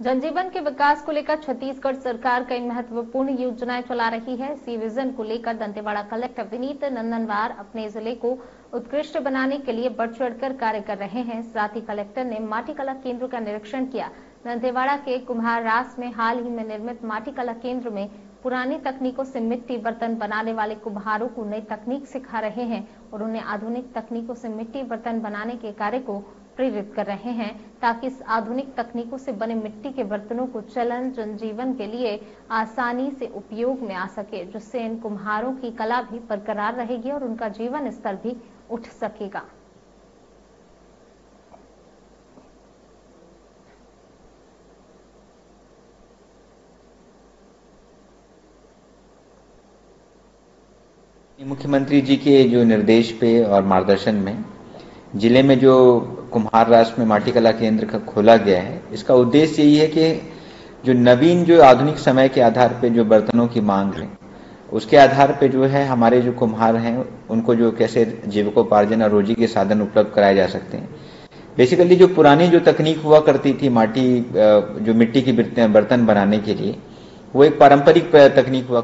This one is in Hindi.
जनजीवन के विकास को लेकर छत्तीसगढ़ सरकार कई महत्वपूर्ण योजनाएँ चला रही है। सी विजन को लेकर दंतेवाड़ा कलेक्टर विनीत नंदनवार अपने ज़िले को उत्कृष्ट बनाने के लिए बढ़ चढ़कर कार्य कर रहे हैं। साथ ही कलेक्टर ने माटी कला केंद्र का निरीक्षण किया। दंतेवाड़ा के कुम्हार रास में हाल ही में निर्मित माटी कला केंद्र में पुरानी तकनीकों से मिट्टी बर्तन बनाने वाले कुम्हारों को नई तकनीक सिखा रहे हैं और उन्हें आधुनिक तकनीकों से मिट्टी बर्तन बनाने के कार्य को प्रेरित कर रहे हैं ताकि इस आधुनिक तकनीकों से बने मिट्टी के बर्तनों को चलन, जनजीवन के लिए आसानी से उपयोग में आ सके, जिससे इन कुम्हारों की कला भी बरकरार रहेगी और उनका जीवन स्तर भी उठ सकेगा। मुख्यमंत्री जी के जो निर्देश पे और मार्गदर्शन में ज़िले में जो कुम्हार राष्ट्र में माटी कला केंद्र का खोला गया है, इसका उद्देश्य यही है कि जो नवीन, जो आधुनिक समय के आधार पे जो बर्तनों की मांग है, उसके आधार पे जो है हमारे जो कुम्हार हैं, उनको जो कैसे जीविकोपार्जन और रोजी के साधन उपलब्ध कराए जा सकते हैं। बेसिकली जो पुरानी जो तकनीक हुआ करती थी माटी जो मिट्टी की बर्तन बनाने के लिए, वो एक पारंपरिक तकनीक हुआ